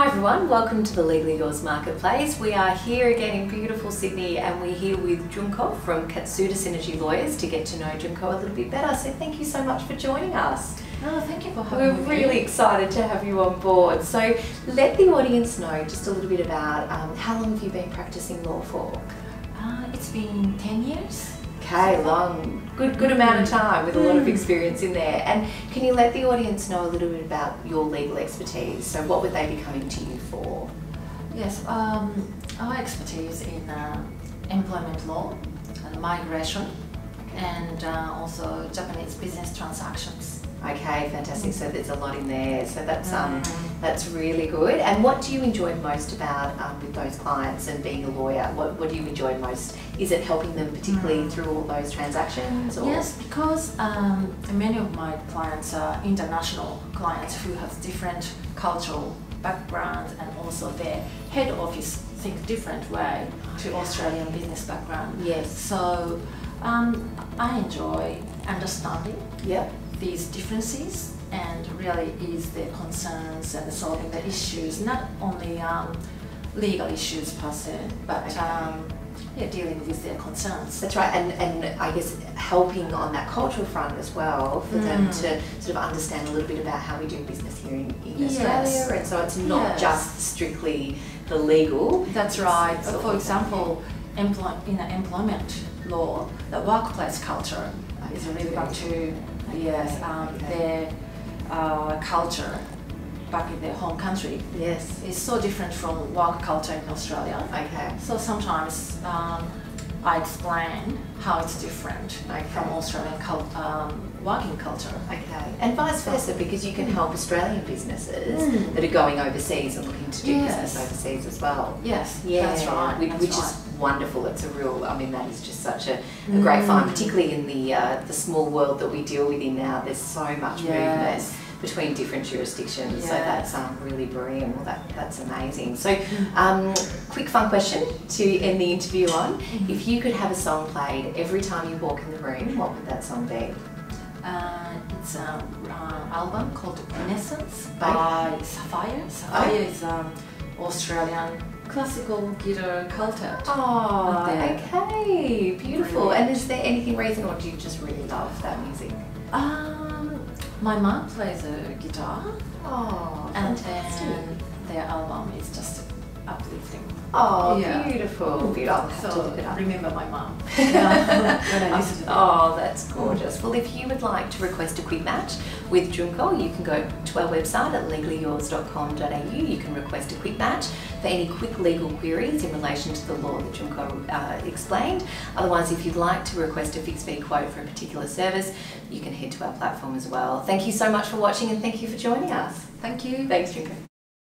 Hi everyone, welcome to the Legally Yours Marketplace. We are here again in beautiful Sydney and we're here with Junko from Katsuda Synergy Lawyers to get to know Junko a little bit better. So thank you so much for joining us. Oh, thank you for having me. We're me. really excited to have you on board. So let the audience know just a little bit about um, how long have you been practicing law for? Uh, it's been 10 years. Okay, long, good, good amount of time with a lot of Mm. experience in there. And can you let the audience know a little bit about your legal expertise? So what would they be coming to you for? Yes, um, our expertise in uh, employment law and migration and uh, also Japanese business transactions. Okay, fantastic. So there's a lot in there. So that's um, Mm. that's really good. And what do you enjoy most about um, with those clients and being a lawyer? What what do you enjoy most? Is it helping them particularly Mm. through all those transactions? Or? Yes, because um, many of my clients are international clients who have different cultural backgrounds and also their head office think different way to Australian business background. Yes. So um, I enjoy understanding Yep. these differences and really is their concerns and solving the issues, not only um, legal issues per se, but Okay. um, yeah, dealing with their concerns. That's right, and, and I guess helping on that cultural front as well for them Mm. to sort of understand a little bit about how we do business here in, in Yes. Australia, and so it's not Yes. just strictly the legal. That's right. For example, employ- in employment law, the workplace culture is really big too. Yes, um, their uh, culture back in their home country Yes. is so different from work culture in Australia. Okay. So sometimes um, I explain how it's different Okay. from Australian cul- um, working culture. Okay, and vice versa because you can help Australian businesses Mm. that are going overseas and looking to do business overseas as well. Yes, Yeah, that's right. Which, that's which right. is wonderful. It's a real. I mean, that is just such a, a great find, Mm. particularly in the uh, the small world that we deal with in now. There's so much movement Yes. Between different jurisdictions. So that's um, really brilliant. Well, that that's amazing. So, Mm. um, quick fun question to end the interview on: Mhm. If you could have a song played every time you walk in the room, what would that song be? Uh, it's an uh, album called Renaissance by Saffire. Saffire is um, Australian classical guitar quartet. Oh, okay, beautiful. Brilliant. And is there anything reason, or do you just really love that music? Um, my mom plays a guitar, Oh, and fantastic. then their album is just uplifting. Oh, Yeah. beautiful, beautiful. I'll have to So look it up. remember my mom yeah, when I listen to them. Oh, that's gorgeous. Well, if you would like to request a quick match with Junko, you can go to our website at legallyyours.com.au. You can request a quick match for any quick legal queries in relation to the law that Junko uh, explained. Otherwise, if you'd like to request a fixed fee quote for a particular service, you can head to our platform as well. Thank you so much for watching and thank you for joining us. Thank you. Thanks, Junko.